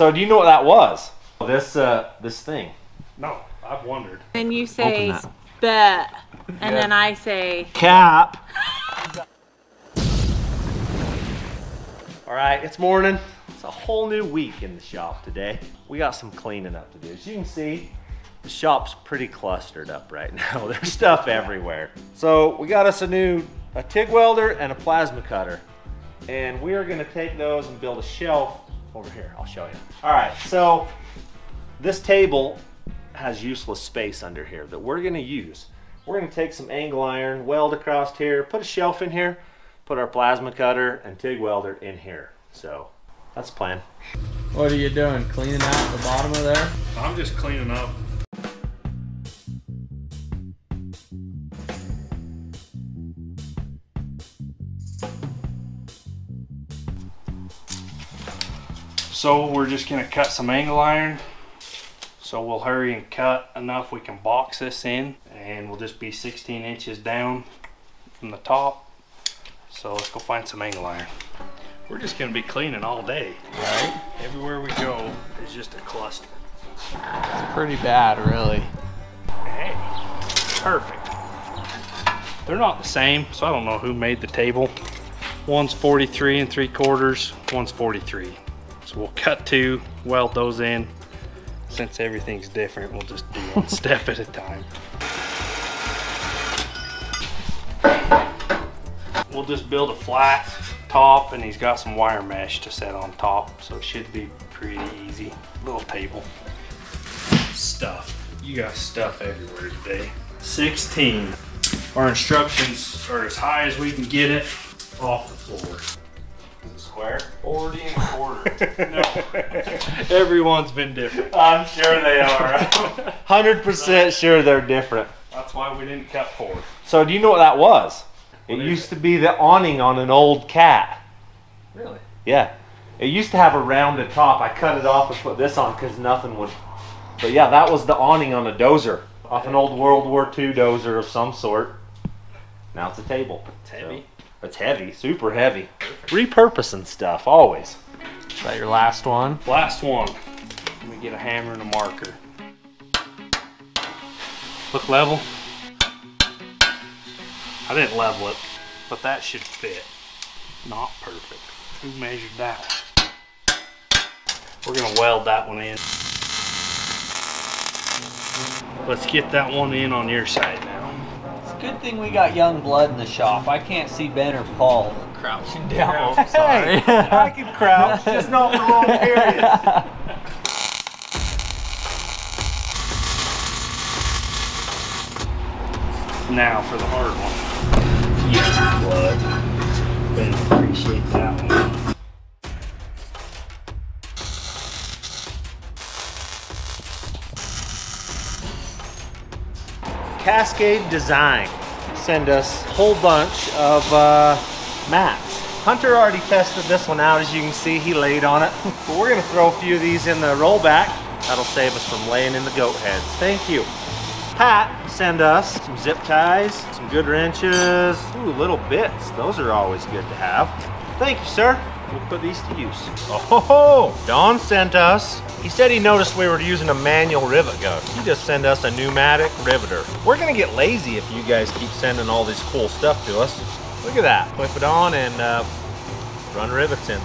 So do you know what that was? This uh, this thing. No, I've wondered. And you say that. bet, and then I say Cap. All right, it's morning. It's a whole new week in the shop today. We got some cleaning up to do. As you can see, the shop's pretty clustered up right now. There's stuff everywhere. So we got us a new a TIG welder and a plasma cutter. And we are gonna take those and build a shelf over here. I'll show you. All right, so this table has useless space under here that we're gonna use. We're gonna take some angle iron, weld across here, put a shelf in here, put our plasma cutter and TIG welder in here. So that's the plan. What are you doing? Cleaning out the bottom of there? I'm just cleaning up. So we're just gonna cut some angle iron. So we'll hurry and cut enough we can box this in and we'll just be 16 inches down from the top. So let's go find some angle iron. We're just gonna be cleaning all day, right? Everywhere we go is just a cluster. It's pretty bad, really. Hey, perfect. They're not the same, so I don't know who made the table. One's 43 and three quarters, one's 43. So we'll cut two, weld those in. Since everything's different, we'll just do one step at a time. We'll just build a flat top and he's got some wire mesh to set on top. So it should be pretty easy. Little table. Stuff. You got stuff everywhere today. 16. Our instructions are as high as we can get it off the floor. Square? 40 and a quarter. no. Everyone's been different. I'm sure they are. 100% sure they're different. That's why we didn't cut four. So do you know what that was? It What is used to be the awning on an old cat. Really? Yeah. It used to have a rounded top. I cut it off and put this on because nothing would. But yeah, that was the awning on a dozer. Off an old World War II dozer of some sort. Now it's a table. Heavy. So, it's heavy, super heavy. Repurposing stuff, always. Is that your last one? Last one. Let me get a hammer and a marker. Look level. I didn't level it, but that should fit. Not perfect. Who measured that? We're gonna weld that one in. Let's get that one in on your side now. It's a good thing we got young blood in the shop. I can't see Ben or Paul crouching down. Oh, sorry. I can crouch, just not for long periods. Now for the hard one. Yes, blood. Ben appreciate that Cascade Design send us a whole bunch of uh, mats. Hunter already tested this one out, as you can see, he laid on it. but we're gonna throw a few of these in the rollback. That'll save us from laying in the goat heads. Thank you. Pat send us some zip ties, some good wrenches, ooh, little bits. Those are always good to have. Thank you, sir. We'll put these to use. Oh, Don sent us. He said he noticed we were using a manual rivet gun. He just sent us a pneumatic riveter. We're gonna get lazy if you guys keep sending all this cool stuff to us. Look at that. Clip it on and uh, run rivets in.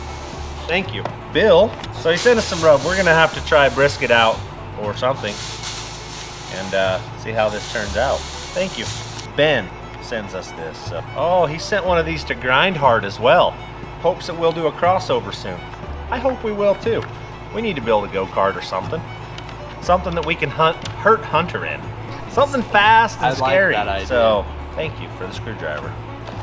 Thank you. Bill, so he sent us some rub. We're gonna have to try brisket out or something and uh, see how this turns out. Thank you. Ben sends us this. So- oh, he sent one of these to Grindhard as well. Hopes that we'll do a crossover soon. I hope we will too. We need to build a go-kart or something. Something that we can hunt, hurt Hunter in. Something fast and I like scary. that idea. So, thank you for the screwdriver.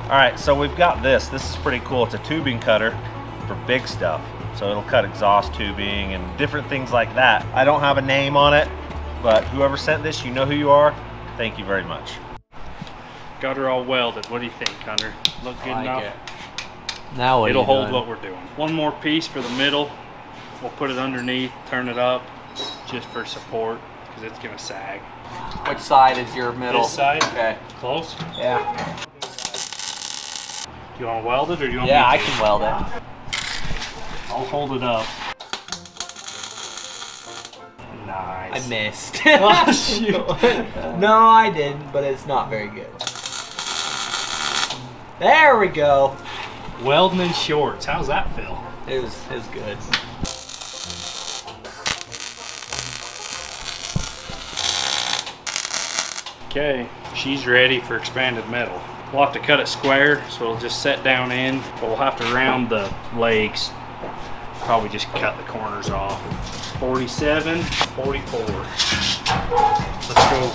All right, so we've got this. This is pretty cool. It's a tubing cutter for big stuff. So it'll cut exhaust tubing and different things like that. I don't have a name on it, but whoever sent this, you know who you are. Thank you very much. Got her all welded. What do you think, Hunter? Look good I enough? it. Now what It'll hold doing? what we're doing. One more piece for the middle. We'll put it underneath, turn it up, just for support, because it's gonna sag. Which side is your middle? This side? Okay. Close? Yeah. Do you want to weld it or do you want Yeah, me I can weld it. I'll hold it up. Nice. I missed. Oh, shoot. no, I didn't, but it's not very good. There we go. Welding in shorts. How's that feel? It was, it was good. Okay, she's ready for expanded metal. We'll have to cut it square, so it'll just set down in, but we'll have to round the legs. Probably just cut the corners off. 47, 44. Let's go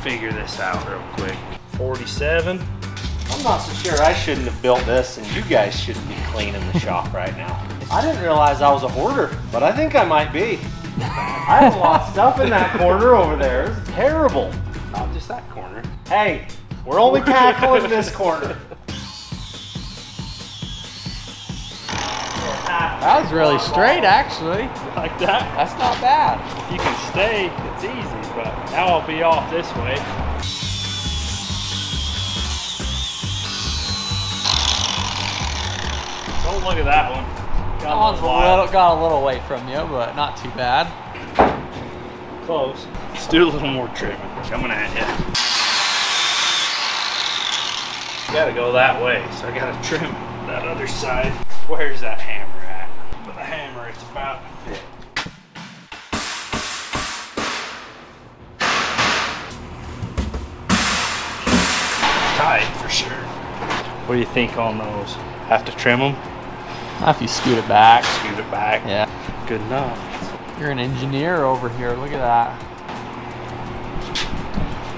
figure this out real quick. 47. I'm not so sure I shouldn't have built this and you guys shouldn't be cleaning the shop right now. I didn't realize I was a hoarder, but I think I might be. I have a lot of stuff in that corner over there. It's terrible. Not just that corner. Hey, we're only tackling this corner. That was really straight, actually. Like that. That's not bad. If you can stay, it's easy, but now I'll be off this way. Don't look at that one. Got That a oh, one's a little got a little away from you, but not too bad. Close. Let's do a little more trimming. Coming at you. Gotta go that way, so I gotta trim that other side. Where's that hammer at? With the hammer, it's about to fit. Tight for sure. What do you think on those? Have to trim them? Now if you scoot it back. Scoot it back? Yeah. Good enough. You're an engineer over here. Look at that.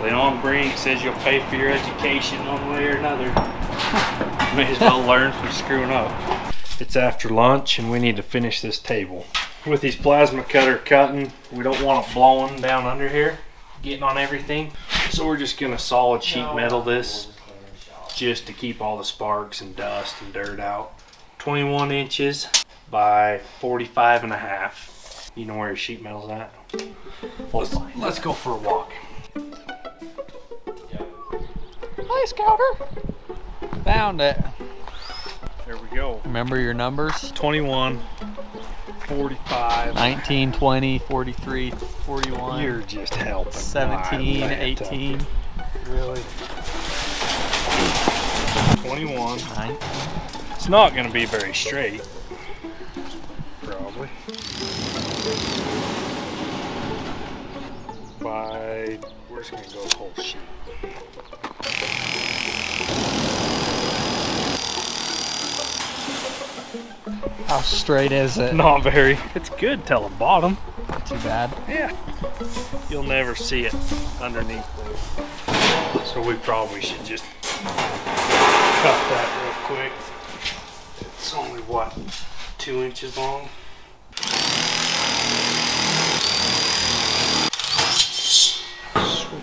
Leon Brink says you'll pay for your education one way or another. May as well learn from screwing up. It's after lunch and we need to finish this table. With these plasma cutter cutting, we don't want it blowing down under here, getting on everything. So we're just gonna solid sheet metal this just to keep all the sparks and dust and dirt out. 21 inches by 45 and a half. You know where your sheet metal's at? Let's, let's go for a walk. Hi, Scouter. Found it. There we go. Remember your numbers? 21, 45. 19, 20, 43, 41, You're just helping. 17, 18, Really? 21. 19. It's not going to be very straight. Probably. By, we're just going to go whole sheet. How straight is it? Not very. It's good till the bottom. Not too bad. Yeah. You'll never see it underneath there. So we probably should just cut that real quick. It's only what, two inches long? Sweet.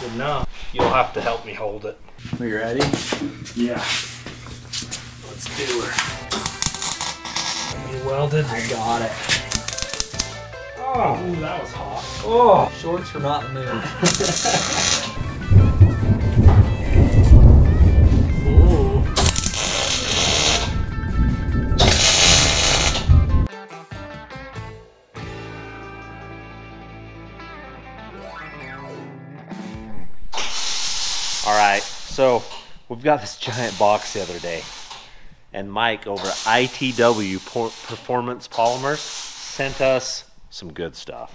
Good enough. You'll have to help me hold it. Are you ready? Yeah. Let's do her. You welded? I got it. Oh, ooh, that was hot. Oh, shorts were not in got this giant box the other day, and Mike over at ITW Performance Polymers sent us some good stuff.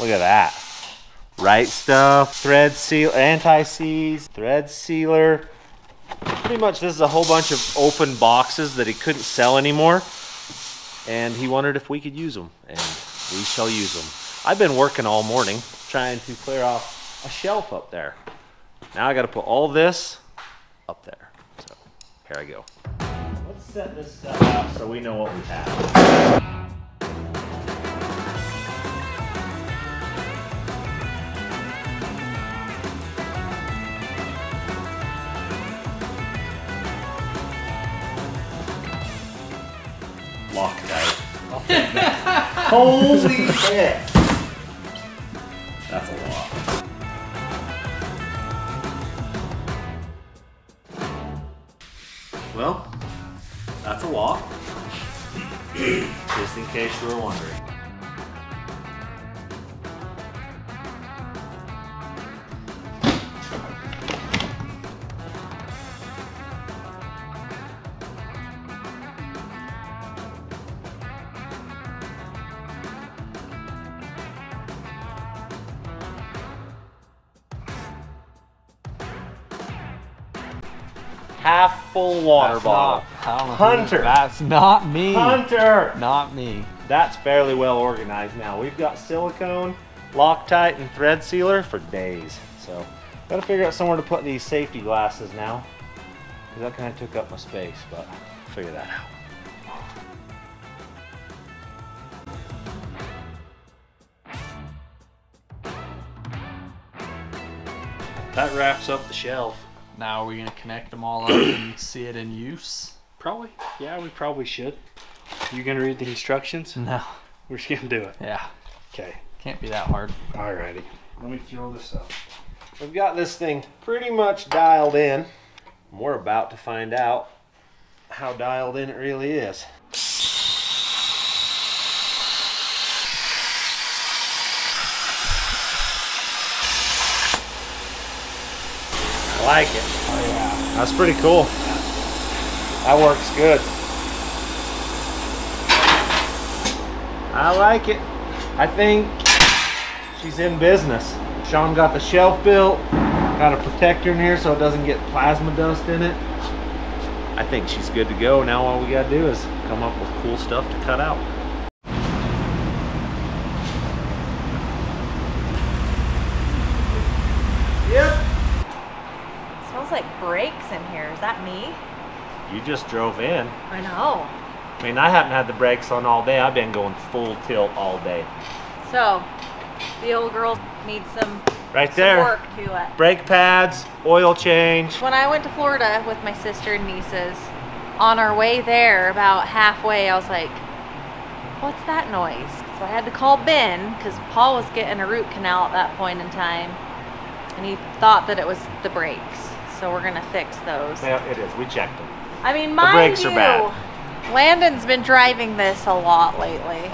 Look at that. Right stuff, thread seal, anti-seize, thread sealer. Pretty much this is a whole bunch of open boxes that he couldn't sell anymore. And he wondered if we could use them, and we shall use them. I've been working all morning trying to clear off a shelf up there. Now I got to put all this up there. So here I go. Let's set this stuff up so we know what we have. Loctite. I'll take that. Holy shit! Case you were wondering. Half full water That's bottle. Not- I don't know who- Hunter. That's not me. Hunter! Not me. That's fairly well organized now. We've got silicone, Loctite, and thread sealer for days. So, gotta figure out somewhere to put these safety glasses now. Cause that kind of took up my space, but I'll figure that out. That wraps up the shelf. Now are we gonna connect them all up and see it in use? Probably. Yeah, we probably should. You gonna read the instructions? No. We're just gonna do it. Yeah. Okay. Can't be that hard. Alrighty. Let me throw this up. We've got this thing pretty much dialed in. We're about to find out how dialed in it really is. I like it. Oh yeah. That's pretty cool. That works good. I like it. I think she's in business. Sean got the shelf built, got a protector in here so it doesn't get plasma dust in it. I think she's good to go. Now all we gotta do is come up with cool stuff to cut out. Yep. smells like brakes in here. Is that me? You just drove in. I know. I mean, I haven't had the brakes on all day. I've been going full tilt all day. So, the old girl needs some, Right some there. work to it. Brake pads, oil change. When I went to Florida with my sister and nieces, on our way there, about halfway, I was like, what's that noise? So I had to call Ben because Paul was getting a root canal at that point in time. And he thought that it was the brakes. So we're going to fix those. Yeah, it is. We checked them. I mean, mind brakes you, are bad. Landon's been driving this a lot lately.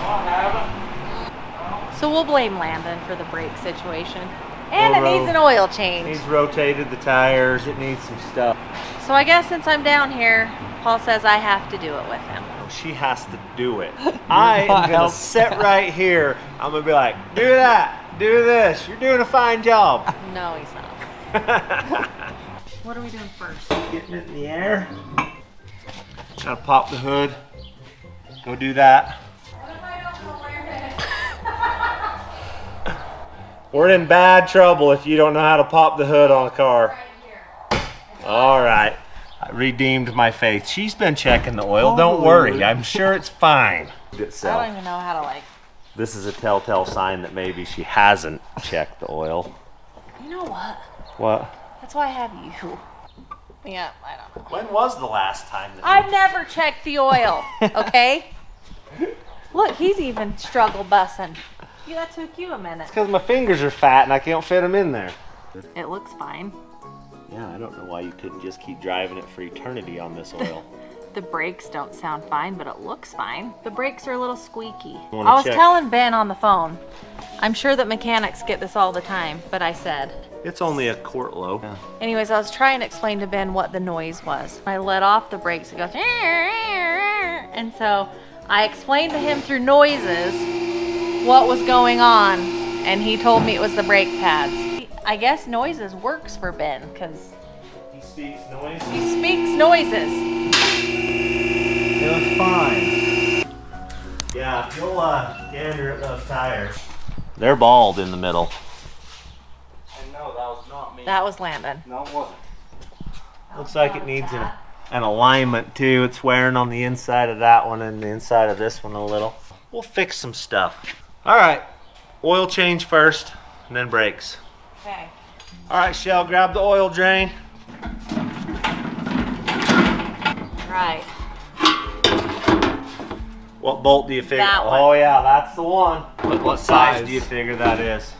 So we'll blame Landon for the brake situation. And We'll it needs an oil change. Needs rotated the tires. It needs some stuff. So I guess since I'm down here, Paul says I have to do it with him. Oh, She has to do it. I am gonna sit right here. I'm gonna be like, do that, do this. You're doing a fine job. No, he's not. What are we doing first? Getting it in the air. Trying to pop the hood. Go do that. We're in bad trouble if you don't know how to pop the hood on a car. All right. I redeemed my faith. She's been checking the oil. Don't worry. I'm sure it's fine. I don't even know how to like. This is a telltale sign that maybe she hasn't checked the oil. You know what? What? That's why I have you. Yeah, I don't know. When was the last time that I've never checked the oil. Okay. Look, he's even struggle bussing. Yeah, that took you a minute. It's Because my fingers are fat and I can't fit them in there. It looks fine. Yeah, I don't know why you couldn't just keep driving it for eternity on this oil. The brakes don't sound fine, but it looks fine. The brakes are a little squeaky. Wanna I was check? telling Ben on the phone. I'm sure that mechanics get this all the time, but I said. It's only a quart low. Anyways, I was trying to explain to Ben what the noise was. I let off the brakes. It goes, and so I explained to him through noises what was going on, and he told me it was the brake pads. I guess noises works for Ben because He speaks noise. he speaks noises. It was fine. Yeah, you'll uh, gander at those tires. They're bald in the middle. And no, that was not me. That was Landon. No, it wasn't. Looks like it needs an, an alignment too. It's wearing on the inside of that one and the inside of this one a little. We'll fix some stuff. All right, oil change first, and then brakes. Okay. All right, Shell, grab the oil drain. Right. What bolt do you figure? That one. Oh yeah, that's the one. What, what size size? do you figure that is?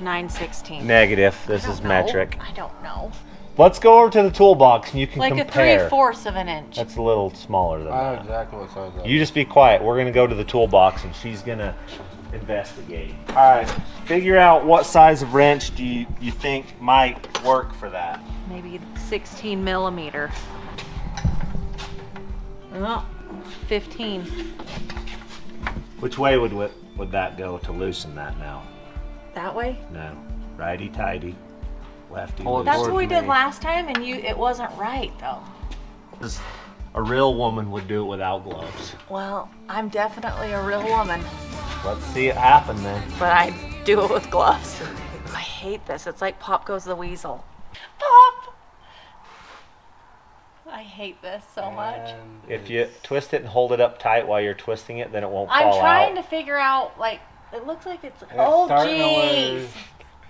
916. Negative. This is know. metric. I don't know. Let's go over to the toolbox and you can Like a compare. three fourths of an inch. That's a little smaller than I know that. exactly what size that You just be quiet. We're gonna go to the toolbox and she's gonna investigate. All right, figure out what size of wrench do you, you think might work for that. Maybe 16 millimeter. Oh, 15. Which way would would would that go to loosen that now? That way? No, righty tighty, lefty. Hold. That's what we did last time, and you it wasn't right though. This- A real woman would do it without gloves. Well, I'm definitely a real woman, Let's see it happen then. but I do it with gloves. I hate this. It's like Pop Goes the Weasel. Pop! I hate this so much. And If you twist it and hold it up tight while you're twisting it, then it won't I'm fall trying out. to figure out, like, it looks like it's. It's oh, jeez.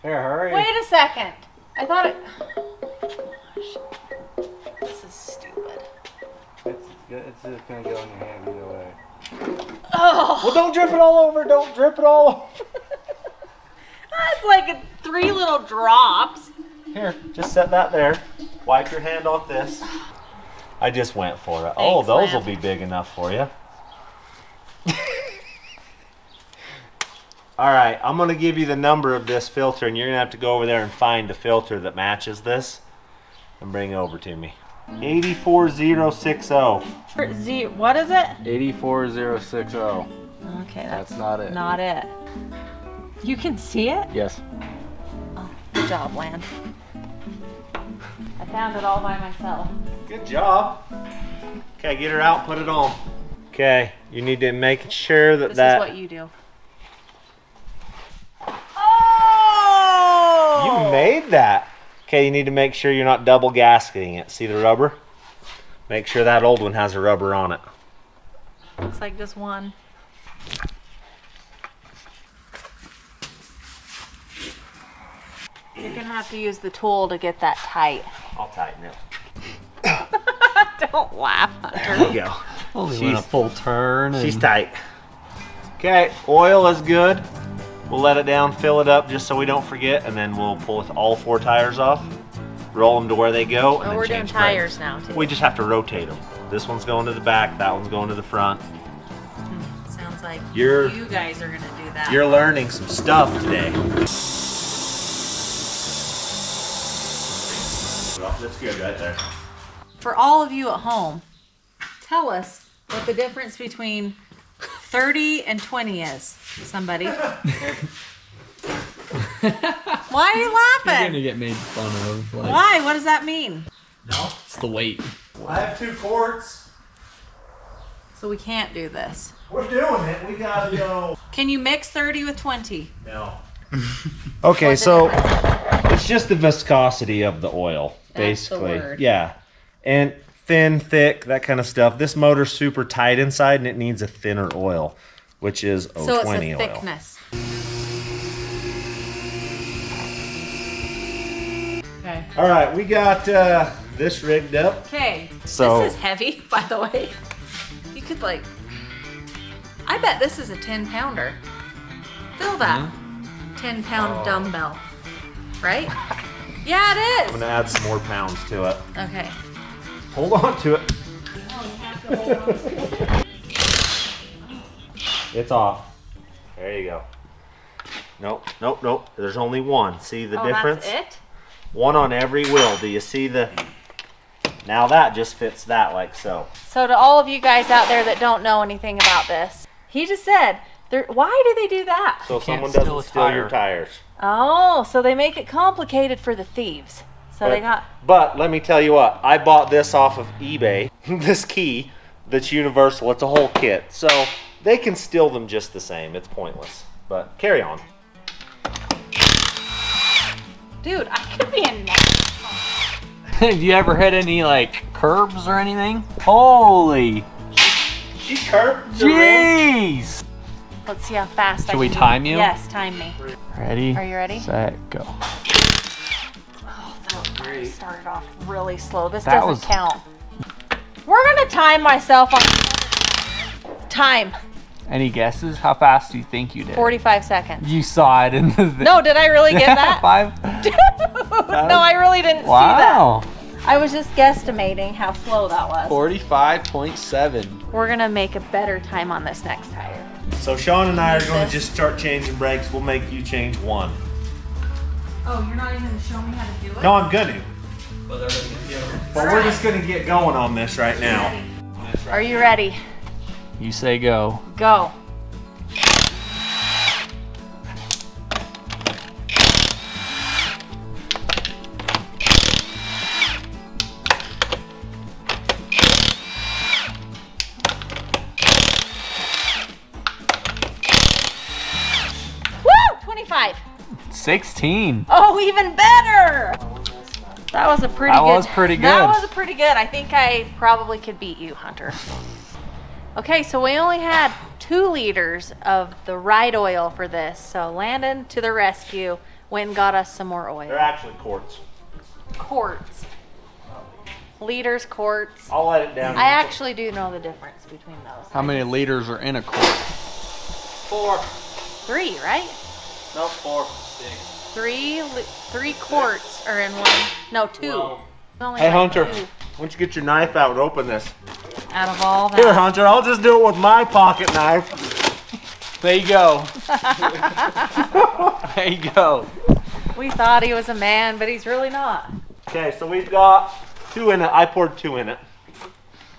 Here, hurry. Wait a second. I thought it. This is stupid. It's, it's just gonna go in your hand either way. Oh, Well, don't drip it all over. Don't drip it all over. that's like three little drops. Here, just set that there. Wipe your hand off this. I just went for it. oh, Thanks, those will be big enough for you. All right, I'm gonna give you the number of this filter, and you're gonna have to go over there and find a filter that matches this, and bring it over to me. 84060. Z, what is it? 84060. Okay, that's, That's not it. not it. You can see it? Yes. Oh, good job, Land. I found it all by myself. Good job. Okay, get her out, put it on. Okay, you need to make sure that This that is what you do. Oh! You made that. Okay, you need to make sure you're not double gasketing it. See the rubber? Make sure that old one has a rubber on it. Looks like just one. You're gonna have to use the tool to get that tight. I'll tighten it. Don't laugh, There Hunter. you go. Only went went a a full turn. And She's tight. Okay, oil is good. We'll let it down, fill it up just so we don't forget, and then we'll pull all four tires off, roll them to where they go, and Oh, then we're doing tires brakes. now too. We just have to rotate them. This one's going to the back, that one's going to the front. Sounds like You're- you guys are gonna do that. You're learning some stuff today. Well, that's good right there. For all of you at home, tell us what the difference between 30 and 20 is. Somebody. Why are you laughing? You're gonna get made fun of. Like, Why? What does that mean? No. It's the weight. I have two quarts. So we can't do this. We're doing it. We gotta go. Can you mix 30 with 20? No. okay, so it's just the viscosity of the oil, That's the basically. word. Yeah. And thin, thick, that kind of stuff. This motor's super tight inside and it needs a thinner oil, which is O20 So it's a oil. thickness. Okay. All right, we got uh, this rigged up. Okay. So- this is heavy, by the way. You could like. I bet this is a 10 pounder. Feel that. 10 pound dumbbell. Right? Yeah, it is. I'm gonna add some more pounds to it. Okay. Hold on to it. It's off. There you go. Nope, nope, nope. There's only one. See the oh, difference? that's it? One on every wheel. Do you see the? Now that just fits that like so. So to all of you guys out there that don't know anything about this, he just said, why do they do that? So someone doesn't a steal your tires. Oh, so they make it complicated for the thieves. So they But- got But let me tell you what. I bought this off of eBay. this key that's universal. It's a whole kit. So they can steal them just the same. It's pointless. But carry on. Dude, I could be in Have you ever hit any like curbs or anything? Holy She curved the rim. jeez! Let's see how fast I Should we can- time you? Yes, time me. Ready? Are you ready? Set, go. That started off really slow. This That doesn't was- count. We're gonna time myself on time. Any guesses? How fast do you think you did? 45 seconds. You saw it in the. Thing. No, did I really get that? Five. no, I really didn't see that. Wow. I was just guesstimating how slow that was. Forty-five point seven. We're gonna make a better time on this next tire. So Sean and I are gonna just start changing brakes. We'll make you change one. Oh, you're not even gonna show me how to do it? No, I'm gonna. But we're just gonna get going on this right now. Are you ready? You say go. Go. Woo! 25. 16. Oh, even better. That was a pretty That good. was pretty good. That was a pretty good. I think I probably could beat you, Hunter. Okay, so we only had two liters of the right oil for this. So Landon to the rescue went and got us some more oil. They're actually quarts. Quarts. Liters, quarts. I'll let it down. I actually do know the difference between those. How many liters are in a quart? four. Three, right? No, four. Six. Three, three quarts are in one. No, two. Only Hey like Hunter, two why don't you get your knife out and open this? Out of all that. Here, Hunter, I'll just do it with my pocket knife. There you go. there you go. We thought he was a man, but he's really not. Okay, so we've got two in it. I poured two in it.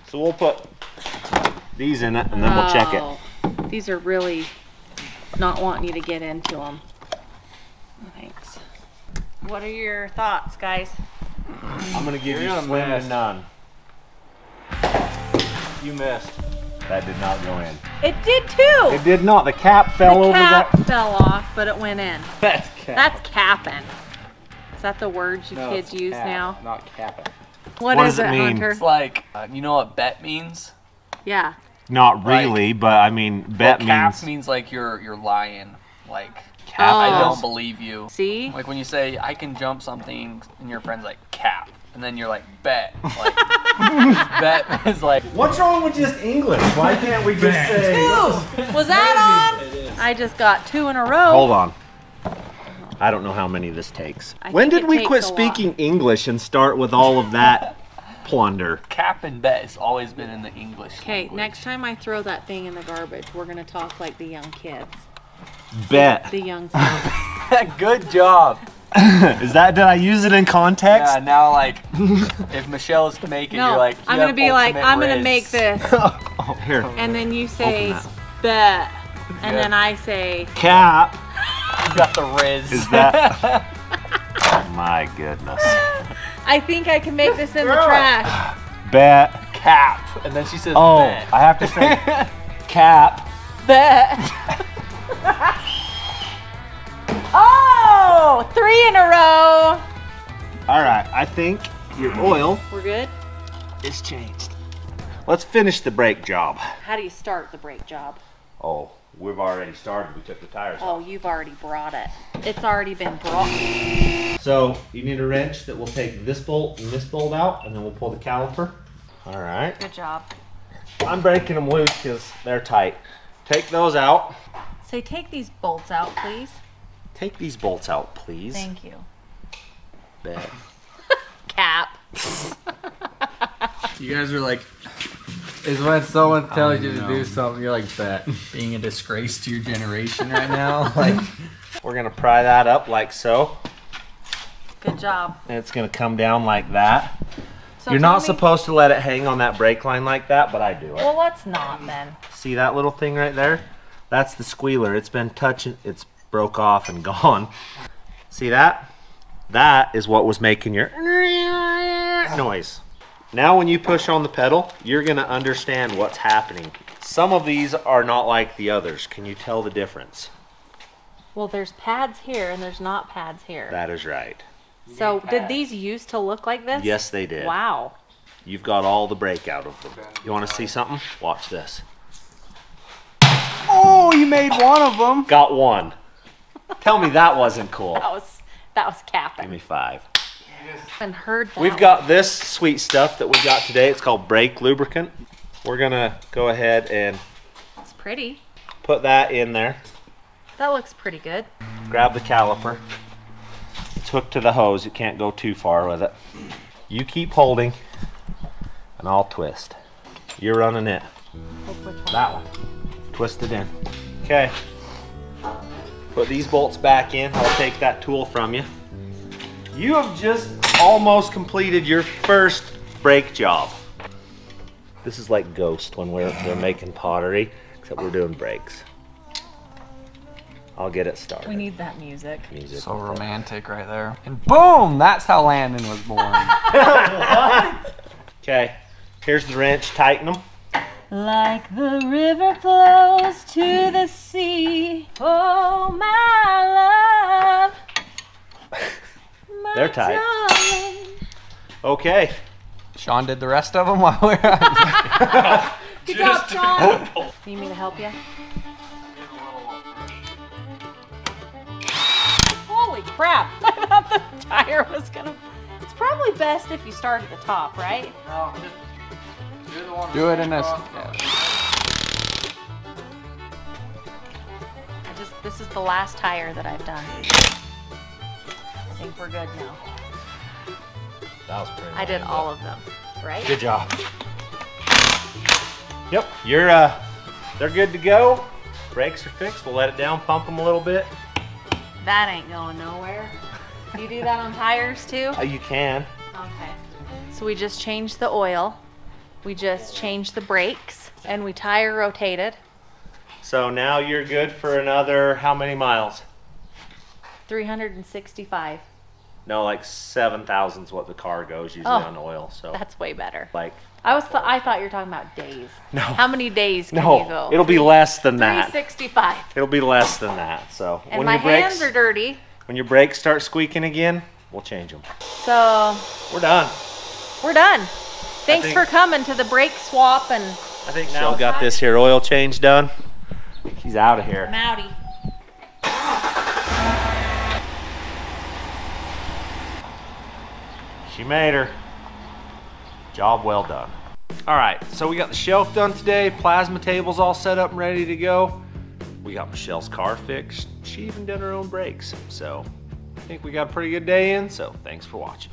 So we'll put these in it and then we'll check it. Oh, These are really not wanting you to get into them. Thanks. What are your thoughts, guys? I'm gonna give You're you gonna slim miss. and none. You missed. That did not go in. It did too. It did not. The cap fell the over cap that. fell off, but it went in. That's cap. That's capping. Is that the words you kids use now? Not capping. what What is does it it, mean? Hunter? It's like, uh, you know what bet means? Yeah. Not Like- really, but I mean, bet well, cap means. means like you're you're lying. Like Oh. I don't oh. believe you. See? Like when you say I can jump something, and your friend's like cap, and then you're like bet. Like bet is like What's wrong with just English? Why can't we just say? Two. Was that on? I just got two in a row. Hold on. I don't know how many this takes. I when did we quit a lot. speaking English and start with all of that plunder? cap and bet has always been in the English. Okay, next time I throw that thing in the garbage, we're gonna talk like the young kids. Bet. The young kids. Good job. Is that did I use it in context? Yeah, now like if Michelle is to make it, no, you're like I'm gonna be like, I'm gonna riz. make this, Oh, here. and then you say Open bet, and Good. then I say Cap. You got the riz. Is that? oh My goodness. I think I can make this in the trash. Bet. cap? And then she says Oh, bet. I have to say cap. Bet. oh, three in a row. All right, I think your oil We're good. is changed. Let's finish the brake job. How do you start the brake job? Oh, we've already started. We took the tires oh, off. Oh, you've already brought it. It's already been brought. So you need a wrench that will take this bolt and this bolt out, and then we'll pull the caliper. All right. Good job. I'm breaking them loose because they're tight. Take those out. Say, take these bolts out, please. Take these bolts out, please. Thank you. Bet. Cap. You guys are like. Is when someone tells you to do something, you're like bet. Being a disgrace to your generation right now. Like We're gonna pry that up like so, Good job. and it's gonna come down like that. So You're not me- supposed to let it hang on that brake line like that, but I do it. Well, let's not then. See that little thing right there? That's the squealer. It's been touching, it's broke off and gone. See that? That is what was making your noise. Now when you push on the pedal, you're gonna understand what's happening. Some of these are not like the others. Can you tell the difference? Well, there's pads here and there's not pads here. That is right. so, did these used to look like this? Yes, they did. Wow. You've got all the brake out of them. You wanna see something? Watch this. Oh, you made one of them. Got one. Tell me that wasn't cool. That was that was Give me five. And heard that. We've got this sweet stuff that we got today. It's called brake lubricant. We're gonna go ahead and It's pretty. Put that in there. That looks pretty good. Grab the caliper. It's hooked to the hose. You can't go too far with it. You keep holding, and I'll twist. You're running it. That one. Twist it in. Okay. Put these bolts back in. I'll take that tool from you. You have just almost completed your first brake job. This is like Ghost when we're, we're making pottery, except we're doing brakes. I'll get it started. We need that music. music. So romantic right there. And boom, that's how Landon was born. Okay, here's the wrench. Tighten them. Like the river flows to the sea, oh my love. my They're tight. darling. Okay. Sean did the rest of them while we we're at Good job, Sean. Need me to help you? Holy crap! I thought the tire was gonna. It's probably best if you start at the top, right? Do it in this. Yeah. I just this is the last tire that I've done. I think we're good now. That was pretty. I did all of them, right? Good job. Yep, you're uh, they're good to go. Brakes are fixed. We'll let it down, pump them a little bit. That ain't going nowhere. You do that on tires too? Uh, you can. Okay. So we just changed the oil. We just changed the brakes and we tire rotated. So now you're good for another how many miles? 365. No, like 7,000 is what the car goes usually Oh. on oil. So That's way better. like I was th- I thought you were talking about days. no, How many days can you no, go? it'll be less than that. 365. It'll be less than that. So And when my your brakes hands are dirty. when your brakes start squeaking again, we'll change them. So We're done. we're done. Thanks think- for coming to the brake swap and I think Shell got this here oil change done. She's out of here. Mowdy. She made her. Job well done. All right, so we got the shelf done today. Plasma table's all set up and ready to go. We got Michelle's car fixed. She even did her own brakes. So I think we got a pretty good day in. So thanks for watching.